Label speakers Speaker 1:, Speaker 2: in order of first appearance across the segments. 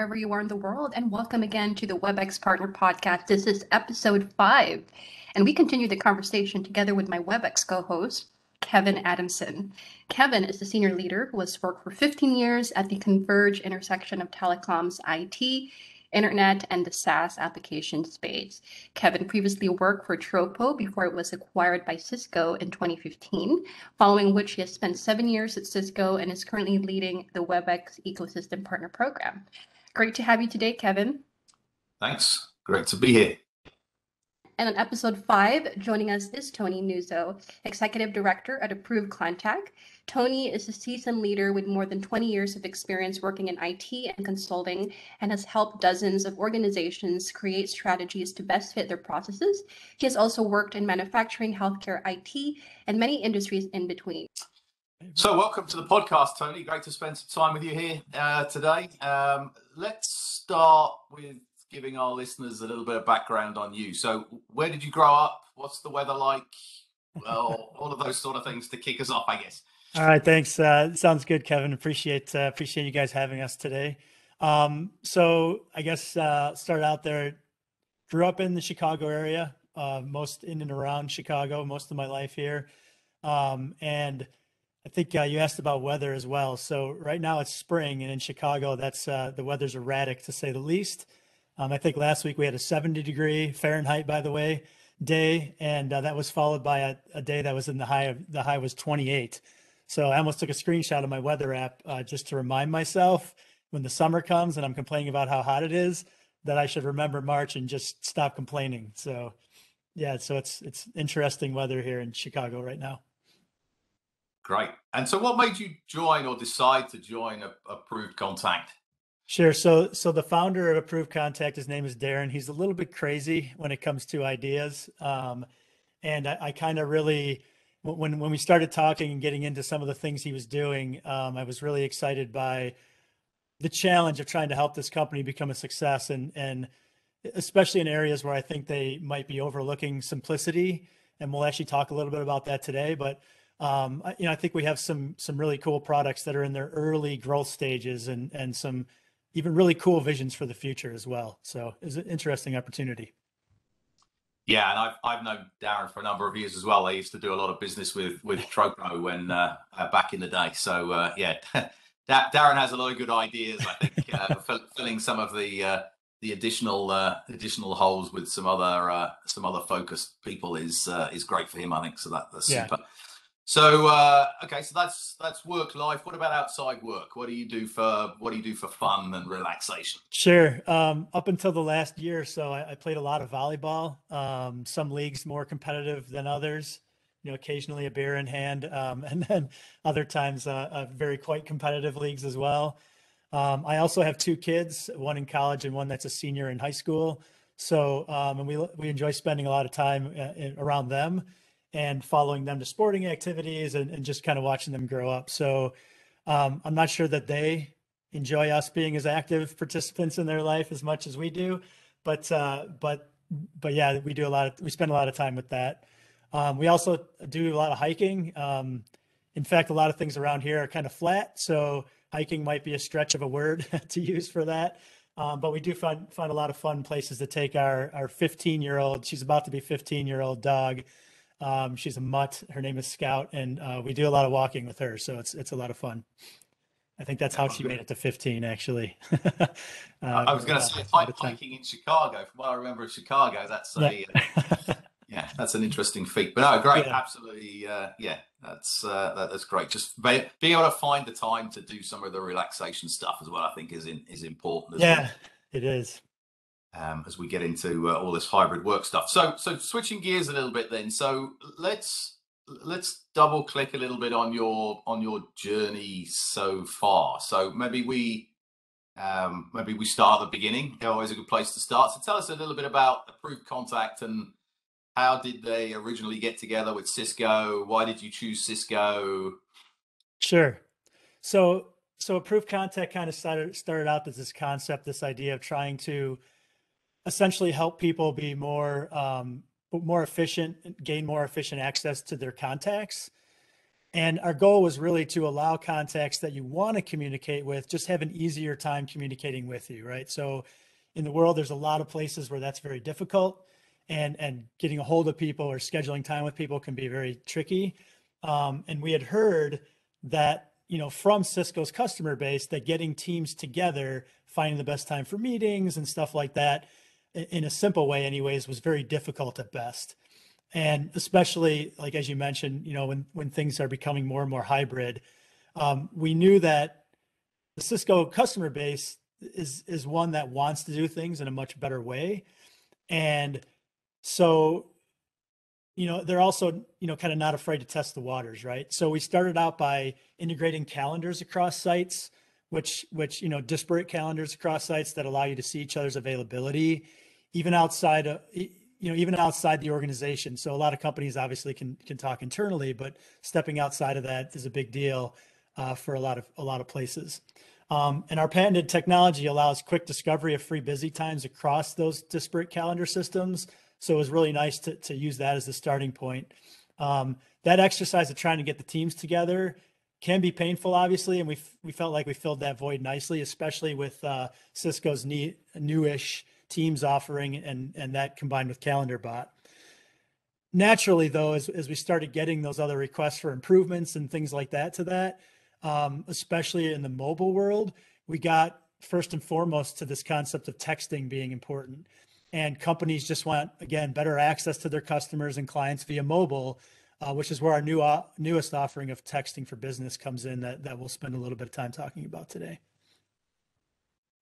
Speaker 1: wherever you are in the world, and welcome again to the WebEx Partner Podcast. This is episode five, and we continue the conversation together with my WebEx co host, Kevin Adamson. Kevin is the senior leader who has worked for 15 years at the Converge intersection of telecoms, IT, internet, and the SaaS application space. Kevin previously worked for Tropo before it was acquired by Cisco in 2015, following which he has spent seven years at Cisco and is currently leading the WebEx Ecosystem Partner Program. Great to have you today, Kevin.
Speaker 2: Thanks. Great to be here.
Speaker 1: And on episode five, joining us is Tony Nuzzo, Executive Director at Approved Contact. Tony is a seasoned leader with more than 20 years of experience working in IT and consulting and has helped dozens of organizations create strategies to best fit their processes. He has also worked in manufacturing, healthcare, IT, and many industries in between.
Speaker 2: So, welcome to the podcast, Tony. Great to spend some time with you here uh, today. Um, let's start with giving our listeners a little bit of background on you. So, where did you grow up? What's the weather like? Well, all of those sort of things to kick us off, I guess.
Speaker 3: All right, thanks. Uh, sounds good, Kevin. Appreciate uh, appreciate you guys having us today. Um, so, I guess uh, start out there. Grew up in the Chicago area, uh, most in and around Chicago, most of my life here, um, and I think uh, you asked about weather as well. So right now it's spring, and in Chicago, that's uh, the weather's erratic to say the least. Um, I think last week we had a 70 degree Fahrenheit, by the way, day, and uh, that was followed by a, a, day that was in the high of the high was 28. So I almost took a screenshot of my weather app uh, just to remind myself when the summer comes and I'm complaining about how hot it is that I should remember March and just stop complaining. So yeah, so it's it's interesting weather here in Chicago right now.
Speaker 2: Great. And so, what made you join or decide to join Approved Contact?
Speaker 3: Sure. So, so the founder of Approved Contact, his name is Darren. He's a little bit crazy when it comes to ideas, um, and I, I kind of really, when when we started talking and getting into some of the things he was doing, um, I was really excited by the challenge of trying to help this company become a success, and and especially in areas where I think they might be overlooking simplicity. And we'll actually talk a little bit about that today, but. Um, you know, I think we have some some really cool products that are in their early growth stages, and and some even really cool visions for the future as well. So it's an interesting opportunity.
Speaker 2: Yeah, and I've I've known Darren for a number of years as well. I used to do a lot of business with with Tropo when uh, uh, back in the day. So uh, yeah, Darren has a lot of good ideas. I think uh, filling some of the uh, the additional uh, additional holes with some other some other focused people is is great for him. I think so. That, that's yeah. super. So uh, okay, so that's that's work life. What about outside work? What do you do for what do you do for fun and relaxation?
Speaker 3: Sure. Um, up until the last year or so, I, I played a lot of volleyball. Um, some leagues more competitive than others. You know, occasionally a beer in hand, um, and then other times uh, uh, very quite competitive leagues as well. Um, I also have two kids, one in college and one that's a senior in high school. So, um, and we we enjoy spending a lot of time uh, around them and following them to sporting activities and, and just kind of watching them grow up. So um, I'm not sure that they enjoy us being as active participants in their life as much as we do, but uh, but but yeah, we do a lot of we spend a lot of time with that. Um, we also do a lot of hiking. Um, in fact, a lot of things around here are kind of flat, so hiking might be a stretch of a word to use for that. Um, but we do find find a lot of fun places to take our our 15 year old. She's about to be 15 year old dog um, she's a mutt. Her name is Scout, and uh, we do a lot of walking with her, so it's it's a lot of fun. I think that's how she made it to 15, actually.
Speaker 2: uh, I was going to say hiking in Chicago. From what I remember of Chicago, that's a yeah. yeah, that's an interesting feat. But no, great, yeah. absolutely, uh, yeah, that's uh, that, that's great. Just being able to find the time to do some of the relaxation stuff as well, I think is in, is important.
Speaker 3: yeah,
Speaker 2: well.
Speaker 3: it is
Speaker 2: um, as we get into uh, all this hybrid work stuff. So, so switching gears a little bit, then. So let's let's double click a little bit on your on your journey so far. So maybe we um, maybe we start at the beginning. Always a good place to start. So tell us a little bit about Approved Contact and how did they originally get together with Cisco? Why did you choose Cisco?
Speaker 3: Sure. So so Approved Contact kind of started started out as this concept, this idea of trying to essentially help people be more um, more efficient, and gain more efficient access to their contacts. And our goal was really to allow contacts that you want to communicate with just have an easier time communicating with you, right? So in the world, there's a lot of places where that's very difficult and and getting a hold of people or scheduling time with people can be very tricky. Um, and we had heard that you know from Cisco's customer base that getting teams together, finding the best time for meetings and stuff like that, in a simple way, anyways, was very difficult at best. And especially like as you mentioned, you know when when things are becoming more and more hybrid, um, we knew that the Cisco customer base is is one that wants to do things in a much better way and so, you know, they're also, you know, kind of not afraid to test the waters, right? So we started out by integrating calendars across sites, which, which, you know, disparate calendars across sites that allow you to see each other's availability, even outside of, you know, even outside the organization. So a lot of companies obviously can can talk internally, but stepping outside of that is a big deal uh, for a lot of a lot of places. Um, and our patented technology allows quick discovery of free busy times across those disparate calendar systems so it was really nice to, to use that as the starting point. Um, that exercise of trying to get the teams together can be painful, obviously, and we we felt like we filled that void nicely, especially with uh, Cisco's newish Teams offering, and and that combined with CalendarBot. Naturally, though, as as we started getting those other requests for improvements and things like that to that, um, especially in the mobile world, we got first and foremost to this concept of texting being important and companies just want again better access to their customers and clients via mobile uh, which is where our new uh, newest offering of texting for business comes in that, that we'll spend a little bit of time talking about today.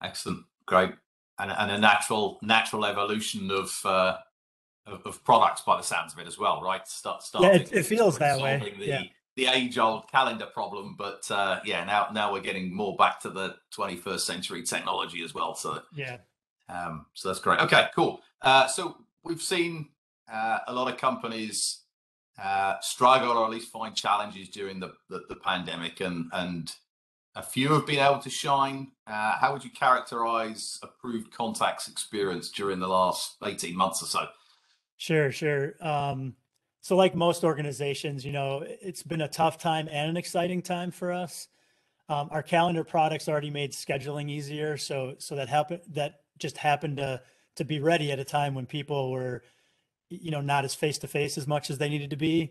Speaker 2: Excellent. Great. And, and a natural natural evolution of, uh, of, of products by the sounds of it as well right?
Speaker 3: Start yeah it, it feels that way.
Speaker 2: the,
Speaker 3: yeah.
Speaker 2: the age old calendar problem but uh, yeah now now we're getting more back to the 21st century technology as well so.
Speaker 3: Yeah.
Speaker 2: Um, so that's great. Okay, cool. Uh, so we've seen uh, a lot of companies uh, struggle or at least find challenges during the, the, the, pandemic, and and a few have been able to shine. Uh, how would you characterize approved contacts experience during the last eighteen months or so?
Speaker 3: Sure, sure. Um, so, like most organizations, you know, it's been a tough time and an exciting time for us. Um, our calendar products already made scheduling easier, so so that happened that just happened to to be ready at a time when people were you know not as face to face as much as they needed to be.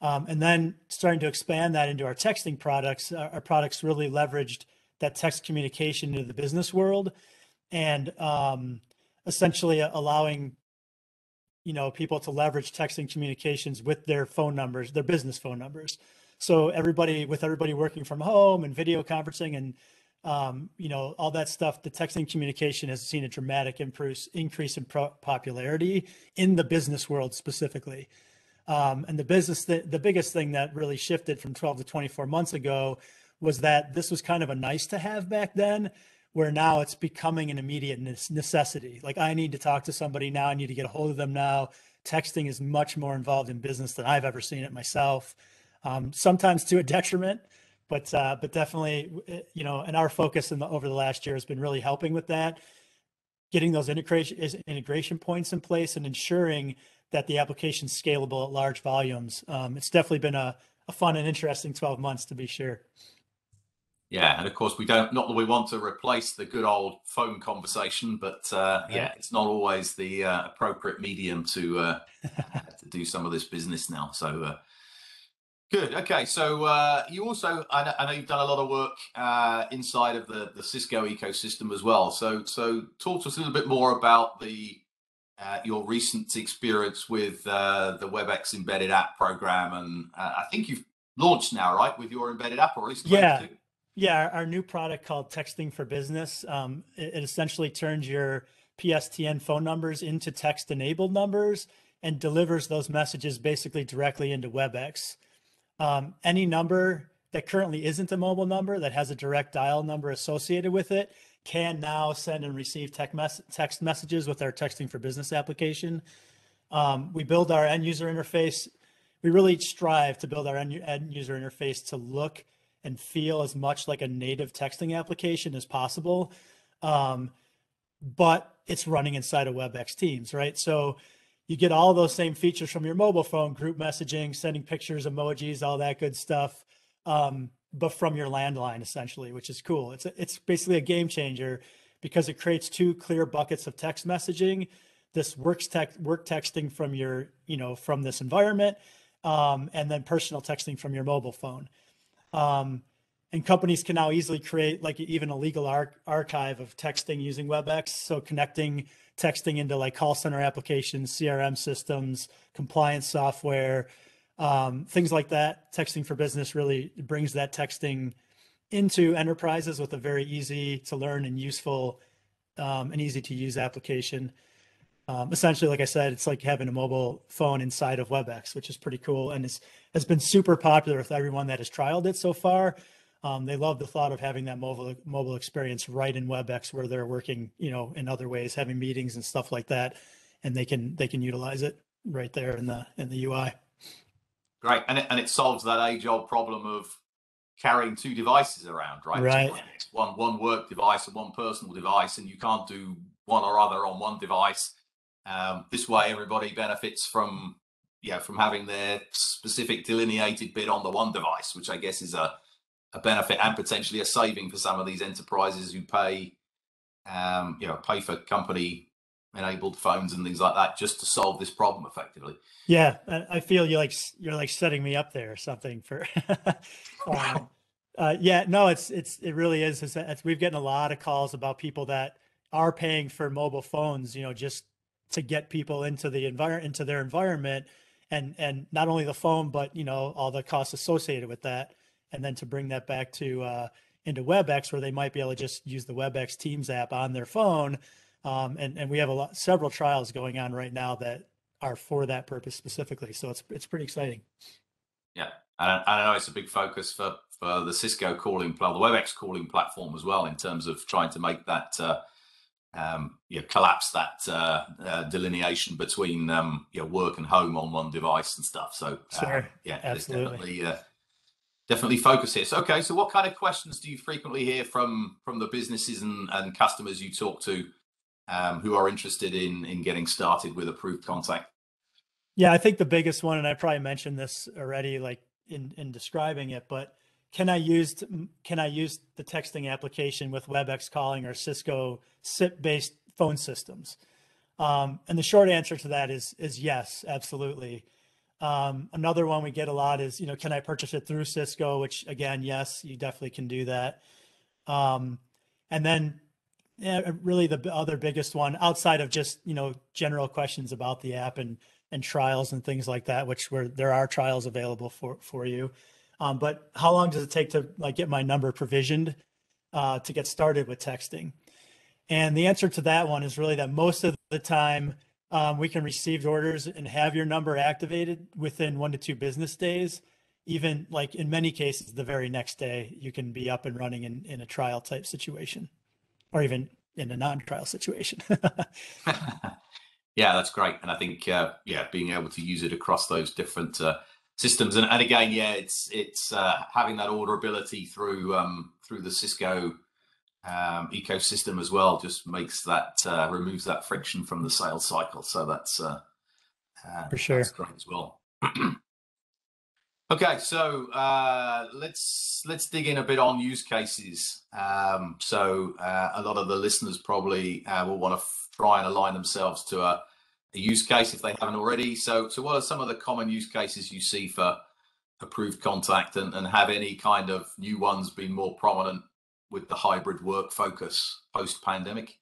Speaker 3: Um, and then starting to expand that into our texting products our, our, products really leveraged that text communication into the business world and um, essentially allowing you know people to leverage texting communications with their phone numbers their business phone numbers. So everybody with everybody working from home and video conferencing and um, you know, all that stuff, the texting communication has seen a dramatic increase, increase in pro- popularity in the business world specifically. Um, and the business, th- the biggest thing that really shifted from 12 to 24 months ago was that this was kind of a nice to have back then, where now it's becoming an immediate necessity. Like I need to talk to somebody now, I need to get a hold of them now. Texting is much more involved in business than I've ever seen it myself. Um, sometimes to a detriment but uh, but definitely, eh, you know, and our focus in the, over the last year has been really helping with that, getting those integration integration points in place and ensuring that the application's scalable at large volumes. Um, it's definitely been a, a fun and interesting 12 months to be sure.
Speaker 2: Yeah, and of course we don't. Not that we want to replace the good old phone conversation, but uh, yeah, it's not always the uh, appropriate medium to uh, to do some of this business now. So uh, Good. Okay. So uh, you also, I know, I know, you've done a lot of work uh, inside of the, the Cisco ecosystem as well. So, so talk to us a little bit more about the uh, your recent experience with uh, the WebEx embedded app program, and uh, I think you've launched now, right, with your embedded app, or at least
Speaker 3: yeah, yeah, our new product called Texting for Business. Um, it, it essentially turns your PSTN phone numbers into text-enabled numbers and delivers those messages basically directly into WebEx. Um, any number that currently isn't a mobile number that has a direct dial number associated with it can now send and receive text, mes- text messages with our texting for business application. Um, we build our end user interface. We really strive to build our end, end user interface to look and feel as much like a native texting application as possible. Um, but it's running inside of WebEx Teams, right? So you get all those same features from your mobile phone, group messaging, sending pictures, emojis, all that good stuff, um, but from your landline essentially, which is cool. It's a, it's basically a game changer because it creates two clear buckets of text messaging. This works text work texting from your you know from this environment, um, and then personal texting from your mobile phone. Um, and companies can now easily create like even a legal ar- archive of texting using WebEx. So connecting texting into like call center applications, CRM systems, compliance software, um, things like that. Texting for business really brings that texting into enterprises with a very easy to learn and useful um, and easy to use application. Um, essentially, like I said, it's like having a mobile phone inside of WebEx, which is pretty cool. And it's has been super popular with everyone that has trialed it so far. Um, they love the thought of having that mobile mobile experience right in WebEx where they're working, you know, in other ways, having meetings and stuff like that, and they can they can utilize it right there in the in the UI.
Speaker 2: Great, and it, and it solves that age old problem of carrying two devices around, right?
Speaker 3: Right.
Speaker 2: One one work device and one personal device, and you can't do one or other on one device. Um, this way, everybody benefits from yeah from having their specific delineated bit on the one device, which I guess is a a benefit and potentially a saving for some of these enterprises who pay, um, you know, pay for company enabled phones and things like that just to solve this problem effectively.
Speaker 3: Yeah, I feel you like you're like setting me up there or something for. um, uh, yeah, no, it's it's it really is. It's, it's, we've gotten a lot of calls about people that are paying for mobile phones, you know, just to get people into the environment into their environment, and and not only the phone, but you know all the costs associated with that and then to bring that back to uh, into WebEx, where they might be able to just use the WebEx Teams app on their phone. Um, and and we have a lot, several trials going on right now that are for that purpose specifically. So it's it's pretty exciting.
Speaker 2: Yeah, and I, know it's a big focus for for the Cisco calling, the WebEx calling platform as well, in terms of trying to make that. Uh, um, you know, collapse that uh, uh, delineation between um, you know, work and home on one device and stuff. So,
Speaker 3: uh, sure. yeah,
Speaker 2: absolutely. Uh, definitely focus here. So, okay, so what kind of questions do you frequently hear from from the businesses and, and customers you talk to um, who are interested in in getting started with approved contact?
Speaker 3: Yeah, I think the biggest one, and I probably mentioned this already, like in in describing it, but can I use can I use the texting application with WebEx calling or Cisco SIP based phone systems? Um, and the short answer to that is is yes, absolutely. Um, another one we get a lot is, you know, can I purchase it through Cisco? Which again, yes, you definitely can do that. Um, and then yeah, really the other biggest one outside of just, you know, general questions about the app and, and trials and things like that, which where there are trials available for, for you. Um, but how long does it take to like get my number provisioned uh, to get started with texting? And the answer to that one is really that most of the time, um, we can receive orders and have your number activated within one to two business days. Even like in many cases, the very next day, you can be up and running in, in a trial type situation or even in a non trial situation.
Speaker 2: yeah, that's great. And I think, uh, yeah, being able to use it across those different uh, systems. And, and again, yeah, it's it's uh, having that orderability through um, through the Cisco um, ecosystem as well just makes that uh, removes that friction from the sales cycle. So that's uh,
Speaker 3: uh, for sure
Speaker 2: great as well. okay, so uh, let's let's dig in a bit on use cases. Um, so uh, a lot of the listeners probably uh, will want to try and align themselves to a, a use case if they haven't already. So so what are some of the common use cases you see for approved contact and, and have any kind of new ones been more prominent with the hybrid work focus post pandemic?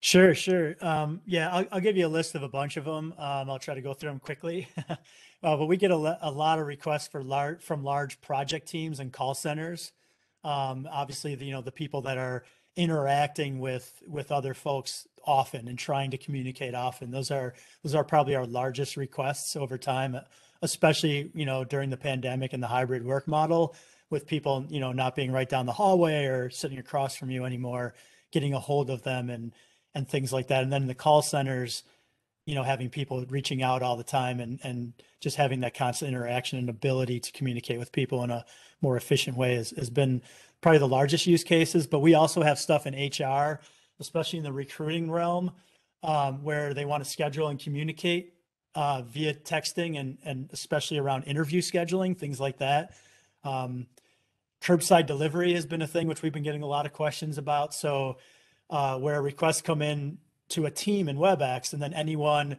Speaker 3: Sure, sure. Um, yeah, I'll, I'll, give you a list of a bunch of them. Um, I'll try to go through them quickly. uh, but we get a, a, lot of requests for large from large project teams and call centers. Um, obviously, the, you know the people that are interacting with with other folks often and trying to communicate often. Those are those are probably our largest requests over time, especially you know during the pandemic and the hybrid work model with people, you know, not being right down the hallway or sitting across from you anymore, getting a hold of them and and things like that. And then the call centers, you know, having people reaching out all the time and and just having that constant interaction and ability to communicate with people in a more efficient way has, has been probably the largest use cases. But we also have stuff in HR, especially in the recruiting realm. um, where they want to schedule and communicate uh, via texting and and especially around interview scheduling, things like that. Um, curbside delivery has been a thing which we've been getting a lot of questions about. So uh, where requests come in to a team in WebEx, and then anyone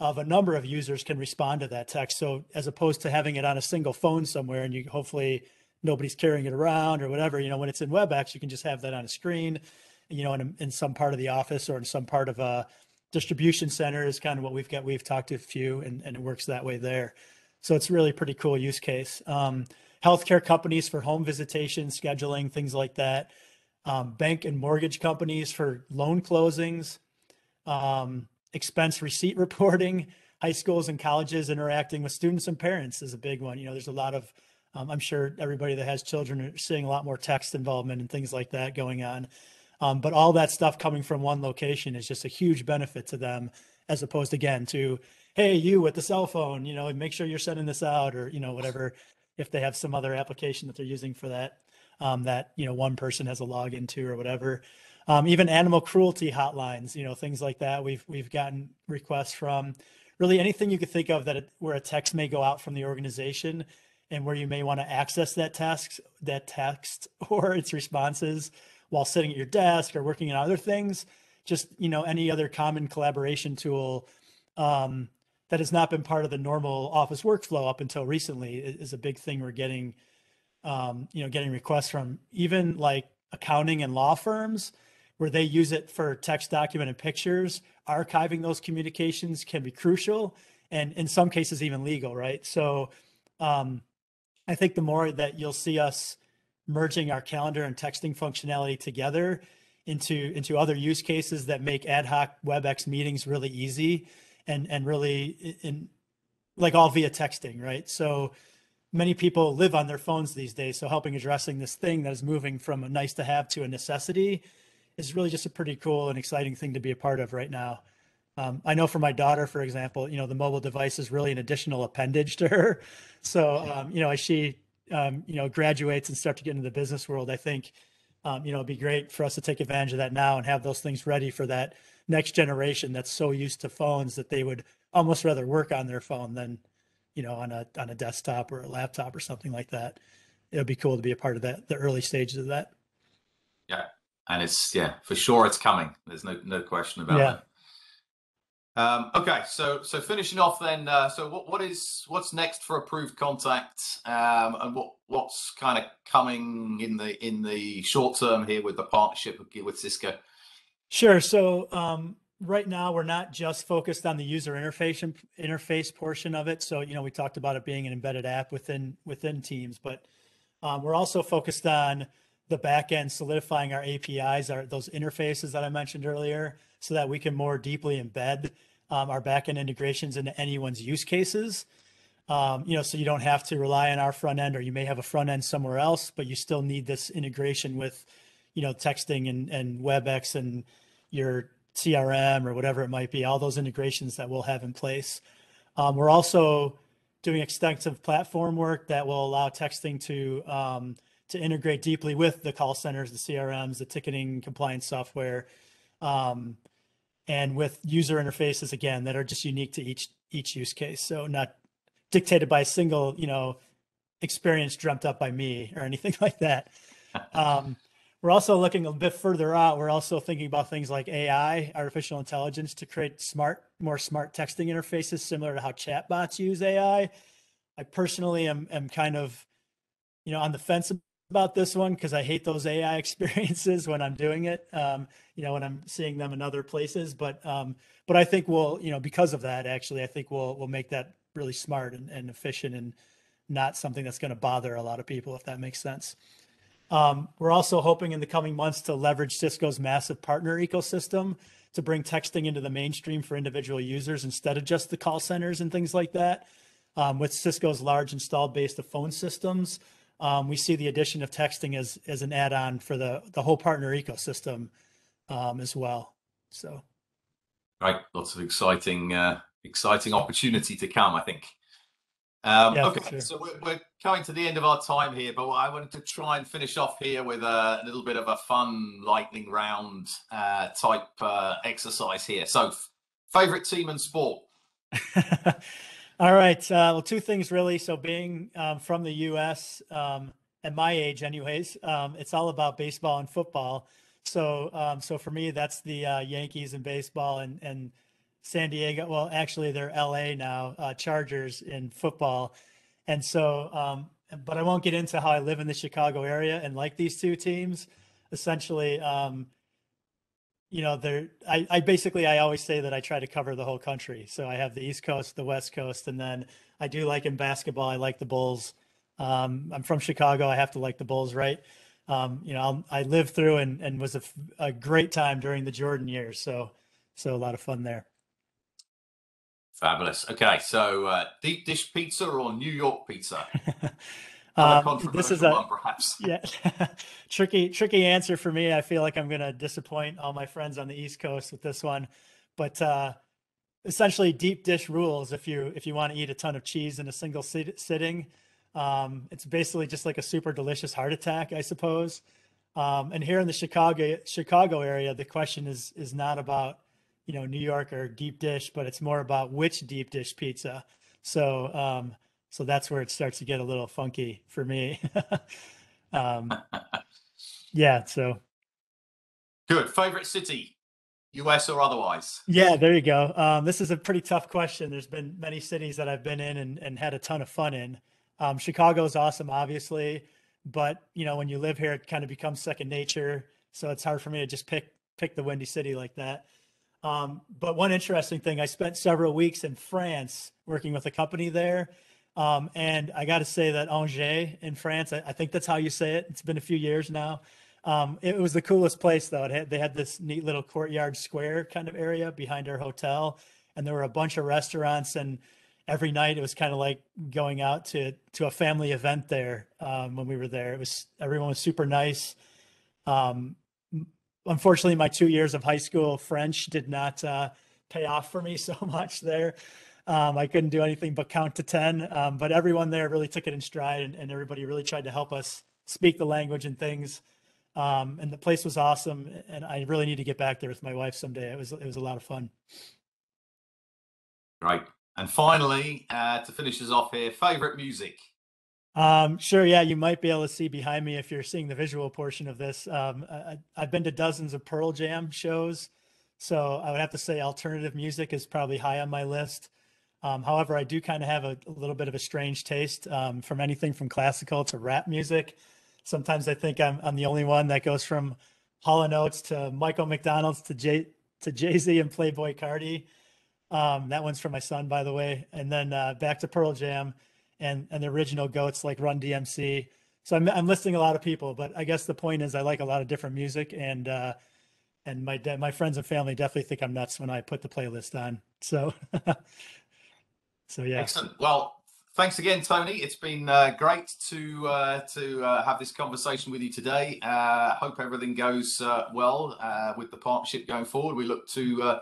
Speaker 3: of a number of users can respond to that text. So as opposed to having it on a single phone somewhere, and you hopefully nobody's carrying it around or whatever, you know, when it's in WebEx, you can just have that on a screen, you know, in, in some part of the office or in some part of a distribution center is kind of what we've got. We've talked to a few, and, and it works that way there. So it's really pretty cool use case. Um, healthcare companies for home visitation, scheduling, things like that. Um, bank and mortgage companies for loan closings, um, expense receipt reporting. High schools and colleges interacting with students and parents is a big one. You know, there's a lot of, um, I'm sure everybody that has children are seeing a lot more text involvement and things like that going on. Um, but all that stuff coming from one location is just a huge benefit to them, as opposed again to, hey, you with the cell phone, you know, make sure you're sending this out or, you know, whatever, if they have some other application that they're using for that, um, that, you know, one person has a login to or whatever. Um, even animal cruelty hotlines, you know, things like that. We've, we've gotten requests from really anything you could think of that it, where a text may go out from the organization and where you may want to access that text, that text or its responses while sitting at your desk or working on other things. Just you know, any other common collaboration tool um, that has not been part of the normal office workflow up until recently is a big thing we're getting. Um, you know, getting requests from even like accounting and law firms where they use it for text document and pictures. Archiving those communications can be crucial and in some cases even legal, right? So um, I think the more that you'll see us merging our calendar and texting functionality together into into other use cases that make ad hoc WebEx meetings really easy and and really in like all via texting, right? So many people live on their phones these days. So helping addressing this thing that is moving from a nice to have to a necessity is really just a pretty cool and exciting thing to be a part of right now. Um, I know for my daughter, for example, you know, the mobile device is really an additional appendage to her. So, um, you know, as she um, you know, graduates and start to get into the business world, I think, um, you know, it'd be great for us to take advantage of that now and have those things ready for that next generation that's so used to phones that they would almost rather work on their phone than, you know, on a on a desktop or a laptop or something like that. It would be cool to be a part of that, the early stages of that.
Speaker 2: Yeah, and it's yeah, for sure, it's coming. There's no no question about yeah. it. Um, okay, so so finishing off then. Uh, so what what is what's next for approved contact, um, and what what's kind of coming in the in the short term here with the partnership with, with Cisco?
Speaker 3: Sure. So um, right now we're not just focused on the user interface interface portion of it. So you know we talked about it being an embedded app within within Teams, but um, we're also focused on the back end solidifying our APIs, our those interfaces that I mentioned earlier so that we can more deeply embed um, our backend integrations into anyone's use cases. Um, you know, so you don't have to rely on our front end, or you may have a front end somewhere else, but you still need this integration with, you know, texting and, and WebEx and your CRM or whatever it might be, all those integrations that we'll have in place. Um, we're also doing extensive platform work that will allow texting to um, to integrate deeply with the call centers, the CRMs, the ticketing compliance software, um, and with user interfaces again that are just unique to each each use case. So not dictated by a single, you know, experience dreamt up by me or anything like that. We're also looking a bit further out. We're also thinking about things like AI, artificial intelligence, to create smart, more smart texting interfaces, similar to how chatbots use AI. I personally am, am kind of, you know, on the fence about this one because I hate those AI experiences when I'm doing it. Um, you know, when I'm seeing them in other places. But um, but I think we'll, you know, because of that, actually, I think we'll we'll make that really smart and, and efficient and not something that's going to bother a lot of people, if that makes sense. Um, we're also hoping in the coming months to leverage Cisco's massive partner ecosystem to bring texting into the mainstream for individual users instead of just the call centers and things like that. Um, with Cisco's large installed base of phone systems, um, we see the addition of texting as as an add-on for the the whole partner ecosystem um, as well. So,
Speaker 2: right, lots of exciting uh, exciting opportunity to come, I think. Um, yeah, okay, sure. so we're, we're, coming to the end of our time here, but I wanted to try and finish off here with a, little bit of a fun lightning round uh, type uh, exercise here. So, favorite team and sport?
Speaker 3: All right. Uh, well, two things really. So, being um, from the U.S. Um, at my age, anyways, um, it's all about baseball and football. So, um, so for me, that's the uh, Yankees in baseball and and San Diego. Well, actually, they're LA now, uh, Chargers in football. And so, um, but I won't get into how I live in the Chicago area and like these two teams. Essentially, um, you know, they're, I, I basically, I always say that I try to cover the whole country. So I have the East Coast, the West Coast, and then I do like in basketball, I like the Bulls. Um, I'm from Chicago. I have to like the Bulls, right? Um, you know, I'll, i lived through and, and was a, a great time during the Jordan years. So, so a lot of fun there.
Speaker 2: Fabulous. Okay, so uh, deep dish pizza or New York pizza?
Speaker 3: um, this is a one, perhaps. yeah, tricky, tricky answer for me. I feel like I'm going to disappoint all my friends on the East Coast with this one, but uh, essentially, deep dish rules. If you if you want to eat a ton of cheese in a single sit- sitting, um, it's basically just like a super delicious heart attack, I suppose. Um, and here in the Chicago Chicago area, the question is is not about you know New York or deep dish, but it's more about which deep dish pizza. So um, so that's where it starts to get a little funky for me. um, yeah. So
Speaker 2: good. Favorite city, U.S. or otherwise?
Speaker 3: Yeah, there you go. Um, this is a pretty tough question. There's been many cities that I've been in and, and had a ton of fun in. Um, Chicago is awesome, obviously, but you know when you live here, it kind of becomes second nature. So it's hard for me to just pick pick the windy city like that. Um, but one interesting thing, I spent several weeks in France working with a company there. Um, and I got to say that Angers in France, I, I, think that's how you say it. It's been a few years now. Um, it was the coolest place though. Had, they had this neat little courtyard square kind of area behind our hotel, and there were a bunch of restaurants. And every night it was kind of like going out to to a family event there um, when we were there. It was everyone was super nice. Um, unfortunately, my two years of high school French did not uh, pay off for me so much there. Um, I couldn't do anything but count to 10. Um, but everyone there really took it in stride and, and, everybody really tried to help us speak the language and things. Um, and the place was awesome. And I really need to get back there with my wife someday. It was, it was a lot of fun.
Speaker 2: Great. And finally, uh, to finish us off here, favorite music.
Speaker 3: Um, sure. Yeah, you might be able to see behind me if you're seeing the visual portion of this. Um, I, have been to dozens of Pearl Jam shows, so I would have to say alternative music is probably high on my list. Um, however, I do kind of have a, a, little bit of a strange taste um, from anything from classical to rap music. Sometimes I think I'm, I'm the only one that goes from Hall & Oates to Michael McDonald's to Jay to Jay Z and Playboi Carti. Um, that one's for my son, by the way, and then uh, back to Pearl Jam and and the original goats like Run DMC. So I'm I'm listing a lot of people, but I guess the point is I like a lot of different music and uh, and my my friends and family definitely think I'm nuts when I put the playlist on. So so yeah.
Speaker 2: Excellent. Well, thanks again, Tony. It's been uh, great to uh, to uh, have this conversation with you today. Uh, hope everything goes uh, well uh, with the partnership going forward. We look to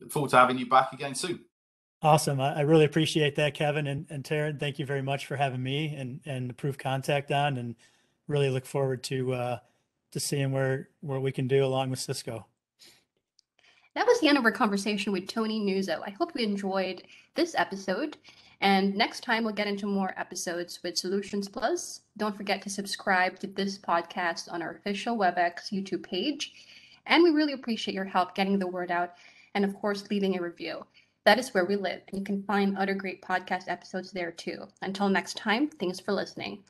Speaker 2: look forward to having you back again soon.
Speaker 3: Awesome. I, really appreciate that, Kevin and, and Taryn. Thank you very much for having me and, and approved contact on and really look forward to uh, to seeing where where we can do along with Cisco.
Speaker 1: That was the end of our conversation with Tony Nuzzo. I hope you enjoyed this episode. And next time we'll get into more episodes with Solutions Plus. Don't forget to subscribe to this podcast on our official WebEx YouTube page. And we really appreciate your help getting the word out and, of course, leaving a review. That is where we live, and you can find other great podcast episodes there too. Until next time, thanks for listening.